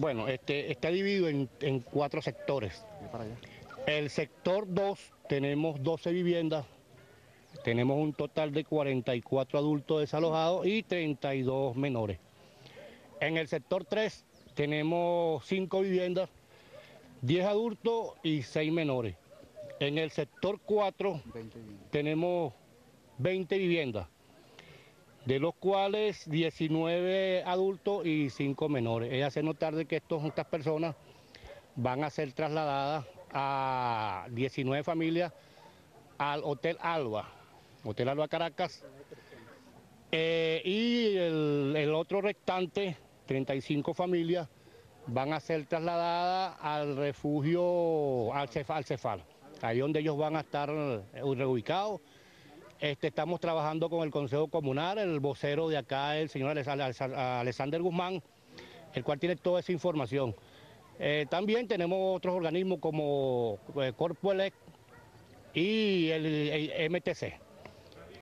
Bueno, este, está dividido en, en cuatro sectores. El sector 2 tenemos 12 viviendas, tenemos un total de 44 adultos desalojados y 32 menores. En el sector 3 tenemos 5 viviendas, 10 adultos y 6 menores. En el sector 4 tenemos 20 viviendas, de los cuales 19 adultos y 5 menores. Ella hace notar de que estas personas van a ser trasladadas a 19 familias al Hotel Alba, Hotel Alba Caracas, eh, y el, otro restante, 35 familias, van a ser trasladadas al refugio, al Cefal, al Cefal, ahí donde ellos van a estar eh, reubicados. Este, estamos trabajando con el Consejo Comunal, el vocero de acá, el señor Alex- Alex- Alexander Guzmán, el cual tiene toda esa información. Eh, también tenemos otros organismos como eh, Corpo Elec y el, el MTC.